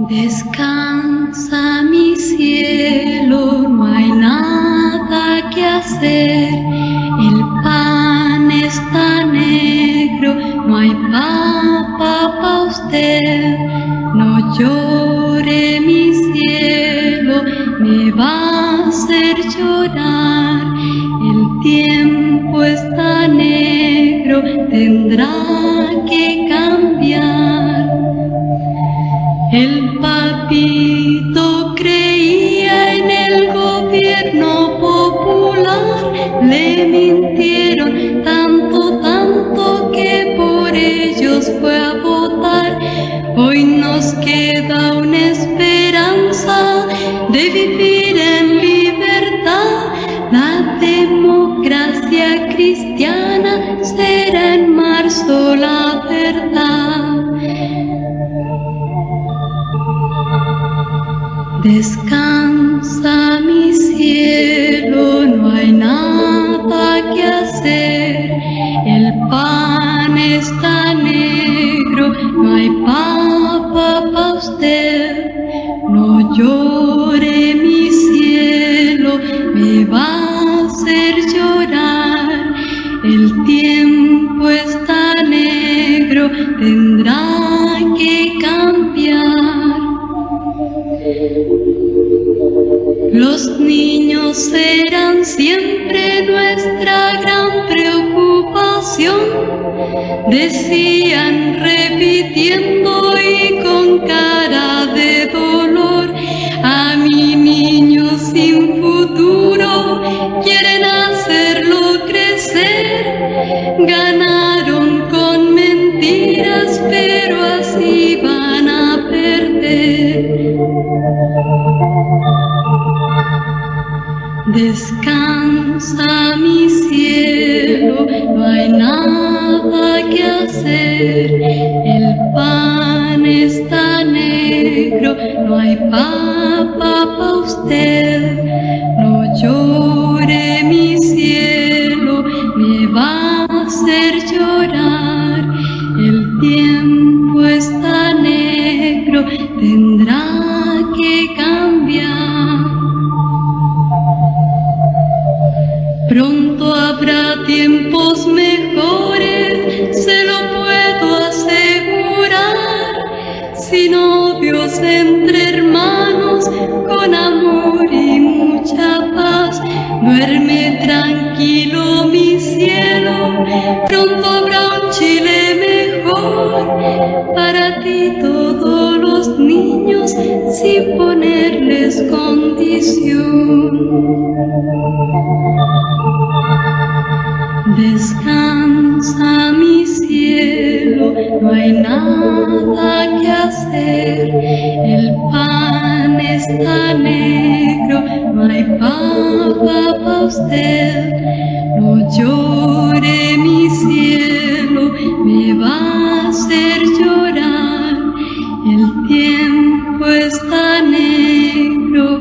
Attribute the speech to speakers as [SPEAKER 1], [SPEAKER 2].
[SPEAKER 1] Descansa mi cielo, no hay nada que hacer. El pan está negro, no hay papa para usted. No llore mi cielo, me va a hacer llorar. El tiempo está negro, tendrá que cambiar. El papito creía en el gobierno popular, le mintieron tanto, tanto que por ellos fue a votar. Hoy nos queda una esperanza de vivir en libertad. La democracia cristiana será en marzo la verdad. Descansa mi cielo, no hay nada que hacer. El pan está negro, no hay papa para usted. No llore mi cielo, me va a hacer llorar. El tiempo está negro, tendrá Los niños serán siempre nuestra gran preocupación, decían repitiendo y con cara de dolor, a mi niño sin futuro quieren Descansa mi cielo, no hay nada que hacer. El pan está negro, no hay papa para usted. No llore mi cielo, me va a hacer llorar. Mejores, se lo puedo asegurar. Si novios entre hermanos, con amor y mucha paz, duerme tranquilo mi cielo. Pronto habrá un Chile mejor para Descansa mi cielo, no hay nada que hacer. El pan está negro, no hay papa para usted. No llore mi cielo, me va a hacer llorar. El tiempo está negro,